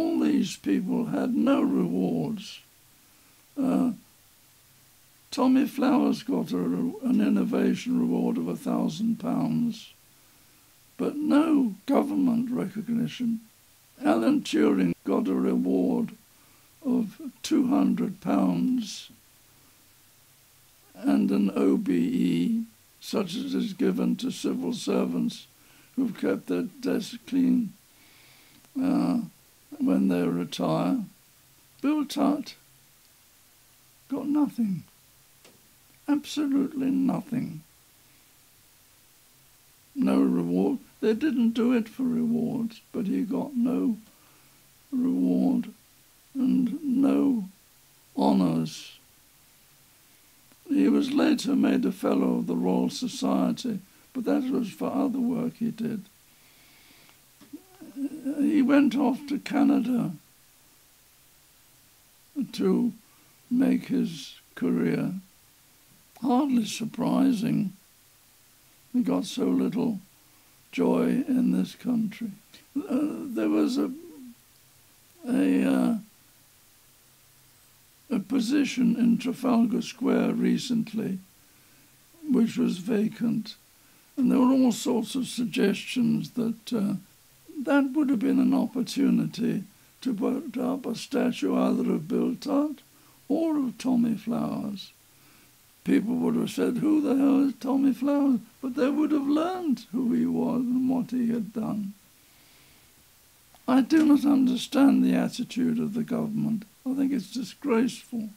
all these people had no rewards. Uh, Tommy Flowers got a, an innovation reward of a thousand pounds, but no government recognition. Alan Turing got a reward of two hundred pounds and an OBE, such as is given to civil servants who've kept their desk clean uh, when they retire. Bill Tutte got nothing. Absolutely nothing. No reward. They didn't do it for rewards, but he got no reward and no honours. He was later made a Fellow of the Royal Society, but that was for other work he did. Went off to Canada to make his career. Hardly surprising. He got so little joy in this country. Uh, there was a a uh, a position in Trafalgar Square recently, which was vacant, and there were all sorts of suggestions that uh, that would have been an opportunity to put up a statue either of Bill Tutte or of Tommy Flowers. People would have said, Who the hell is Tommy Flowers? But they would have learned who he was and what he had done. I do not understand the attitude of the government. I think it's disgraceful.